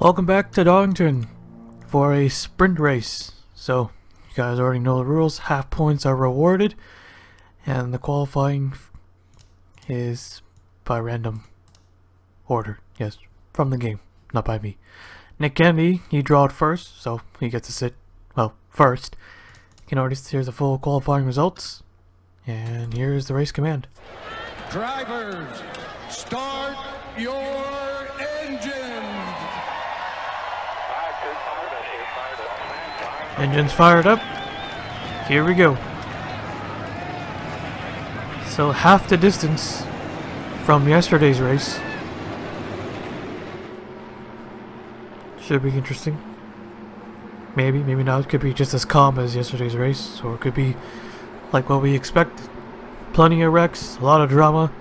Welcome back to Darlington for a sprint race. So, you guys already know the rules. Half points are rewarded, and the qualifying is by random order. Yes, from the game, not by me. Nick Kennedy, he drawed first, so he gets to sit, well, first. You can already see the full qualifying results, and here's the race command. Drivers, start your engines. Engines fired up. Here we go. So half the distance from yesterday's race. Should be interesting. Maybe, maybe not. It could be just as calm as yesterday's race, or it could be like what we expect. Plenty of wrecks, a lot of drama.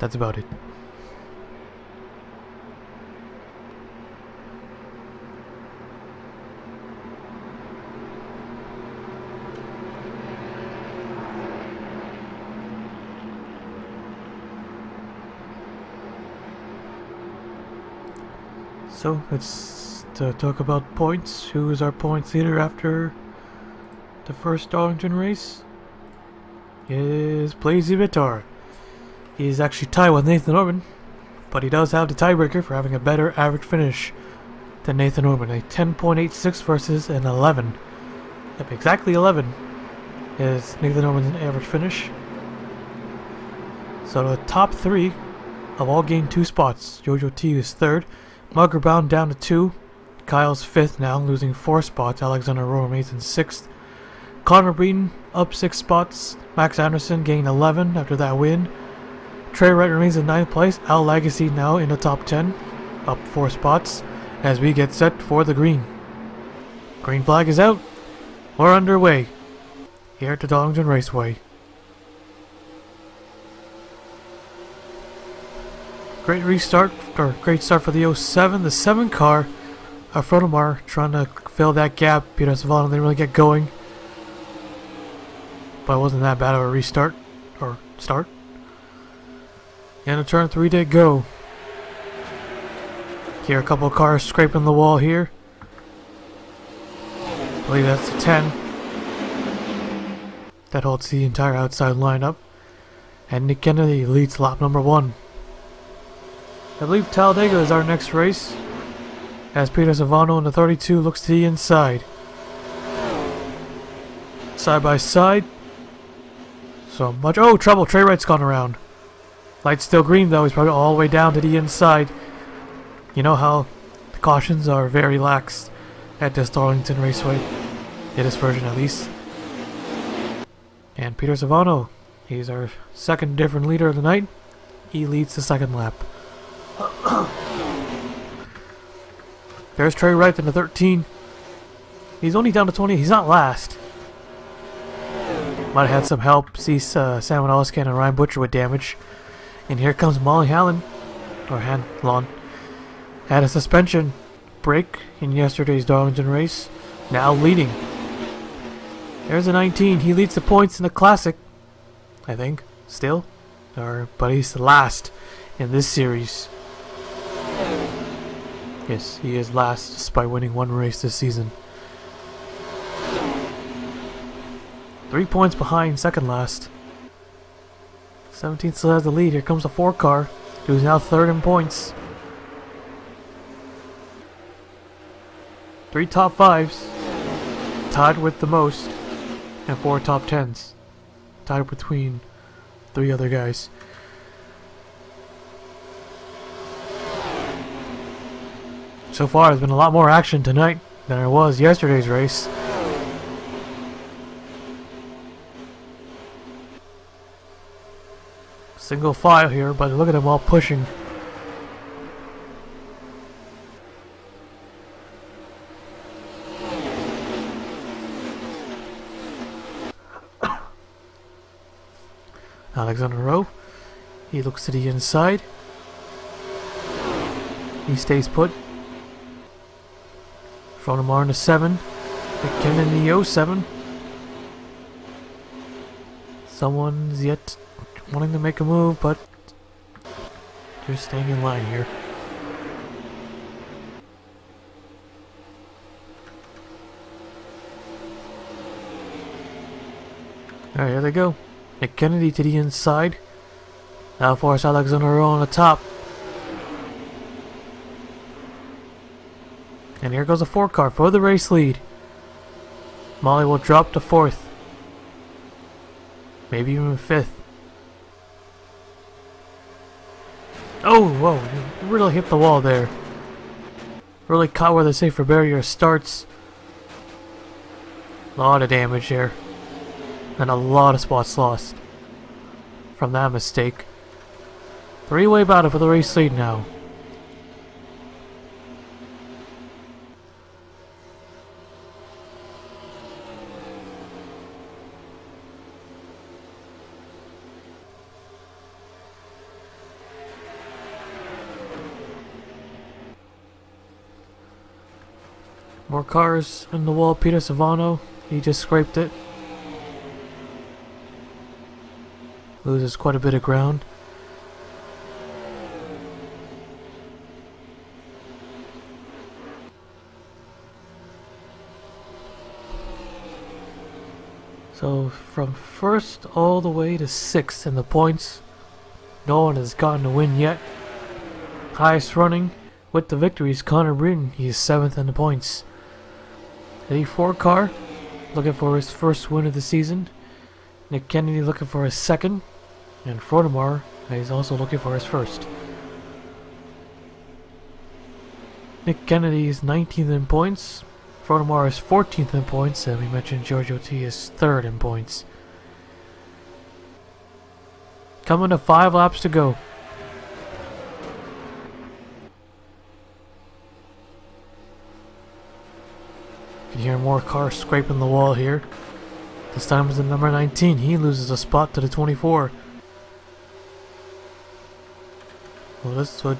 That's about it. So let's uh, talk about points. Who is our points leader after the first Darlington race? Is Blazy Vitar. He is actually tied with Nathan Orban, but he does have the tiebreaker for having a better average finish than Nathan Orban. A 10.86 versus an 11. Yep, exactly 11 is Nathan Orban's average finish. So the top three have all gained two spots. Jojo T is third. Mugger Bound down to two. Kyle's fifth now, losing four spots. Alexander Rowe in sixth. Connor Breeden up six spots. Max Anderson gained 11 after that win. Trey Wright remains in ninth place. Al Legacy now in the top 10, up four spots as we get set for the green. Green flag is out. We're underway here at the Darlington Raceway. Great restart, or great start for the 07. The 7 car, uh, Frodomar trying to fill that gap. Peter Savano didn't really get going. But it wasn't that bad of a restart, or start. And a turn 3 did go. Here, a couple cars scraping the wall here. I believe that's a 10. That holds the entire outside lineup. And Nick Kennedy leads lap number 1. I believe Talladega is our next race. As Peter Savano in the 32 looks to the inside. Side by side. So much. Oh, trouble. Trey Wright's gone around. Light's still green though. He's probably all the way down to the inside. You know how the cautions are very lax at this Darlington Raceway. In this version at least. And Peter Savano. He's our second different leader of the night. He leads the second lap. There's Trey Wright in the 13. He's only down to 20. He's not last. Might have had some help. See uh, Sam Oscan and Ryan Butcher with damage. And here comes Molly Hallen. Or Han Lon. Had a suspension break in yesterday's Darlington race. Now leading. There's a 19. He leads the points in the Classic. I think. Still. Or, but he's the last in this series. Yes, he is last despite winning one race this season. Three points behind second last. 17 still has the lead. Here comes the four car, who's now third in points. Three top fives, tied with the most, and four top tens, tied between three other guys. So far, there's been a lot more action tonight than there was yesterday's race. Single file here, but look at them all pushing. Alexander Rowe. He looks to the inside. He stays put. Phone alarm to 7. It came in the 07. Someone's yet wanting to make a move, but they're staying in line here. Alright, here they go. Nick Kennedy to the inside. Now Forrest Alexander on the top. And here goes a four car for the race lead. Molly will drop to fourth. Maybe even fifth. Oh, whoa, really hit the wall there. Really caught where the safer barrier starts. A lot of damage here. And a lot of spots lost. From that mistake. Three-way battle for the race lead now. More cars in the wall. Peter Savano, he just scraped it. Loses quite a bit of ground. So from first all the way to sixth in the points, no one has gotten a win yet. Highest running with the victories, Connor Britton. He is seventh in the points. The four car looking for his first win of the season. Nick Kennedy looking for his second. And Frodemar is also looking for his first. Nick Kennedy is 19th in points. Frodemar is 14th in points. And we mentioned Jojo T is 3rd in points. Coming to 5 laps to go. You can hear more cars scraping the wall here. This time it's the number 19. He loses a spot to the 24. Well, this would...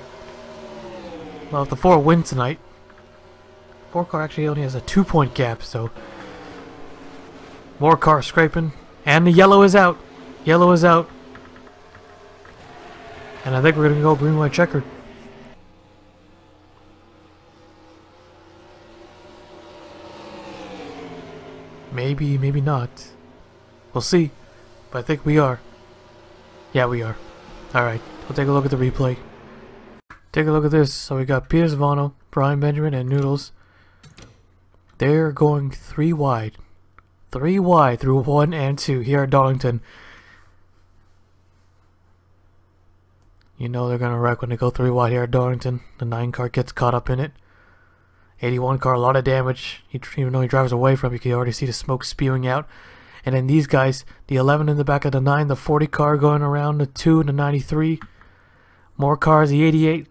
Well, if the 4 win tonight... 4 car actually only has a 2 point gap, so... More cars scraping. And the yellow is out. Yellow is out. And I think we're going to go green, white, checkered. Maybe, maybe not. We'll see. But I think we are. Yeah, we are. Alright, we'll take a look at the replay. Take a look at this. So we got Peter Savano, Brian Benjamin, and Noodles. They're going three wide. Three wide through one and two here at Darlington. You know they're gonna wreck when they go three wide here at Darlington. The nine car gets caught up in it. 81 car, a lot of damage. He, even though he drives away from, you can already see the smoke spewing out. And then these guys, the 11 in the back of the 9, the 40 car going around the 2 and the 93. More cars, the 88.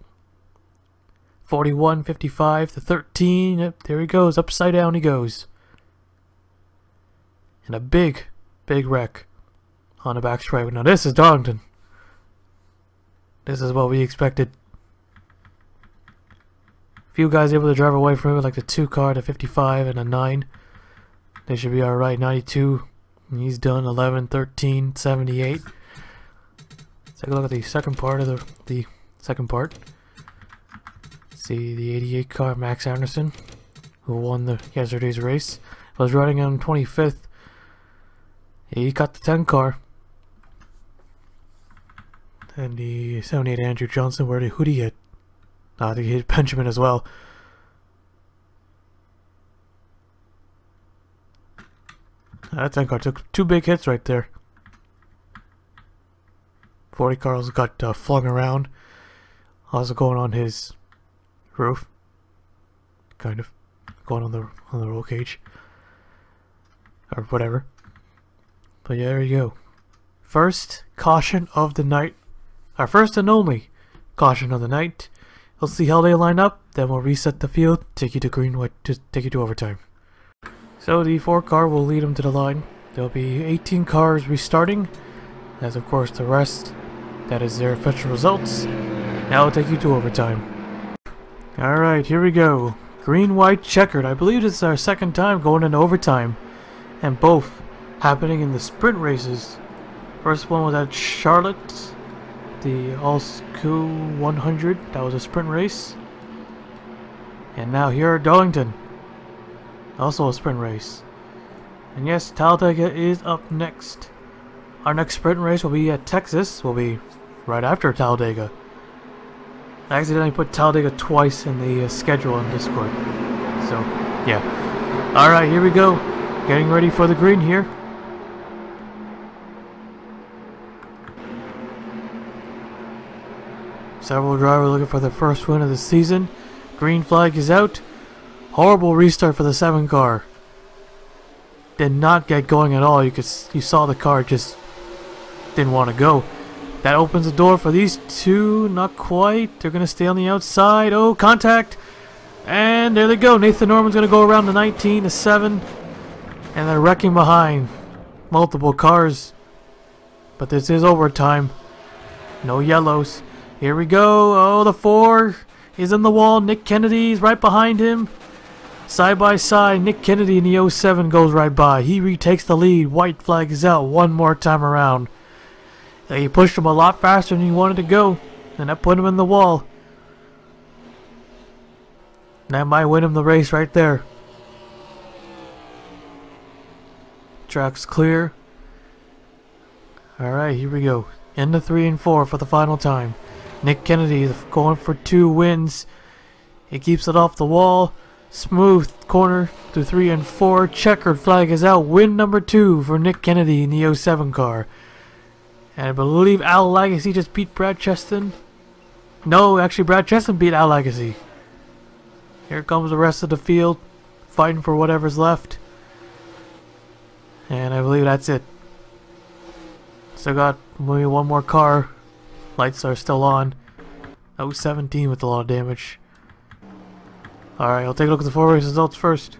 41, 55, the 13. Yep, there he goes. Upside down he goes. And a big, big wreck on the back straight. Now this is Darlington. This is what we expected. Few guys able to drive away from it, like the 2 car, the 55, and a 9. They should be alright. 92. He's done 11, 13, 78. Let's take a look at the second part of the, the second part. See the 88 car, Max Anderson, who won the yesterday's race, was running on 25th. He got the 10 car. And the 78 Andrew Johnson, where did Hoodie hit? I think he hit Benjamin as well. That 10 car took two big hits right there. 40 cars got uh, flung around. Also going on his roof. Kind of. Going on the on the roll cage. Or whatever. But yeah, there you go. First caution of the night. Our first and only caution of the night. We'll see how they line up, then we'll reset the field, take you to green, white, to take you to overtime. So the 4 car will lead them to the line. There'll be 18 cars restarting, as of course the rest. That is their official results. Now I'll take you to overtime. Alright, here we go. Green, white, checkered. I believe this is our second time going into overtime. And both happening in the sprint races. First one was at Charlotte, the Alsco 100. That was a sprint race. And now here at Darlington. Also a sprint race. And yes, Talladega is up next. Our next sprint race will be at Texas. Will be right after Talladega. I accidentally put Talladega twice in the uh, schedule in Discord. So, yeah. Alright, here we go. Getting ready for the green here. Several drivers looking for their first win of the season. Green flag is out. Horrible restart for the 7 car. Did not get going at all. You could you saw the car just didn't want to go. That opens the door for these two. Not quite. They're going to stay on the outside. Oh, contact. And there they go. Nathan Orban's going to go around the 19 to 7. And they're wrecking behind multiple cars. But this is overtime. No yellows. Here we go. Oh, the 4 is in the wall. Nick Kennedy's right behind him. Side by side, Nick Kennedy in the 07 goes right by. He retakes the lead. White flag is out one more time around. He pushed him a lot faster than he wanted to go, and that put him in the wall. That might win him the race right there. Track's clear. Alright, here we go. Into 3 and 4 for the final time. Nick Kennedy going for two wins. He keeps it off the wall. Smooth corner to 3 and 4. Checkered flag is out. Win number 2 for Nick Kennedy in the 07 car. And I believe Al Legacy just beat Brad Cheston. No, actually Brad Cheston beat Al Legacy. Here comes the rest of the field. Fighting for whatever's left. And I believe that's it. Still got maybe one more car. Lights are still on. Oh, 17 with a lot of damage. Alright, I'll take a look at the four race results first.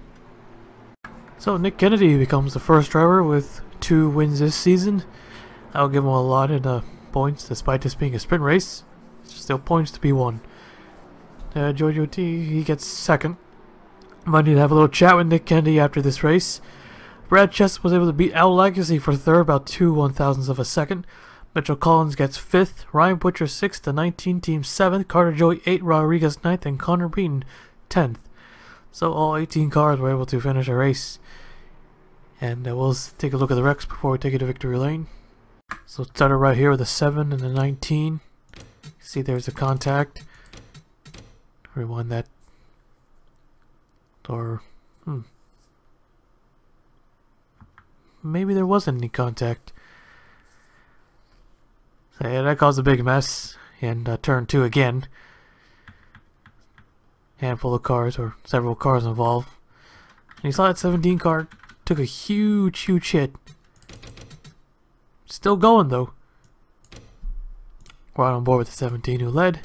So Nick Kennedy becomes the first driver with two wins this season. I'll give him a lot in uh, points, despite this being a sprint race. Still points to be won. Uh, Jojo T, he gets second. Might need to have a little chat with Nick Kennedy after this race. Brad Cheston was able to beat Al Legacy for third, about two one thousandths of a second. Mitchell Collins gets fifth. Ryan Butcher sixth. The 19 team seventh. Carter Joey eight. Rodriguez ninth, and Connor Bean tenth. So all 18 cars were able to finish a race. And uh, we'll take a look at the wrecks before we take it to victory lane. So started right here with a 7 and a 19. See there's a contact. Rewind that. Or, hmm. Maybe there wasn't any contact. Yeah, that caused a big mess. And uh, turn 2 again. Handful of cars, or several cars involved. And you saw that 17 car took a huge, huge hit. Still going though. Right on board with the 17 who led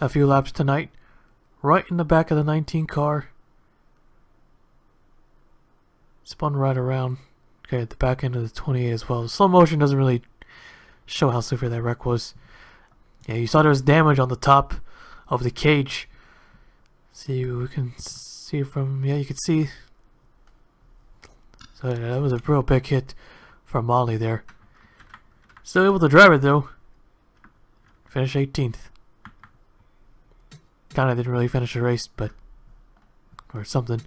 a few laps tonight. Right in the back of the 19 car. Spun right around. Okay, at the back end of the 28 as well. Slow motion doesn't really show how severe that wreck was. Yeah, you saw there was damage on the top of the cage. See, we can see from, yeah, you can see. So yeah, that was a real big hit for Molly there. Still able to drive it though. Finish 18th. Kinda didn't really finish the race, but... Or something.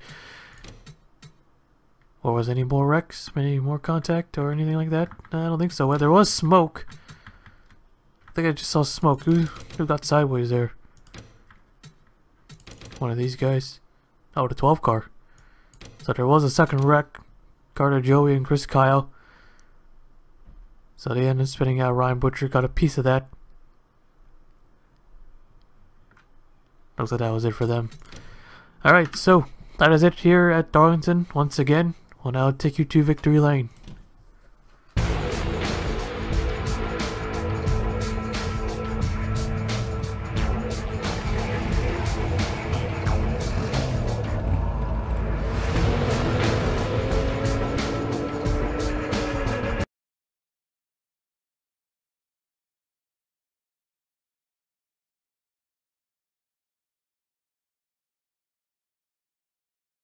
Or was any more wrecks? Any more contact or anything like that? I don't think so. Well, there was smoke. I think I just saw smoke. Who, who got sideways there? One of these guys. Oh, the 12 car. So there was a second wreck. Carter Joey and Chris Kyle. So they ended up spinning out. Ryan Butcher got a piece of that. Looks like that was it for them. Alright, so that is it here at Darlington once again. We'll now take you to Victory Lane.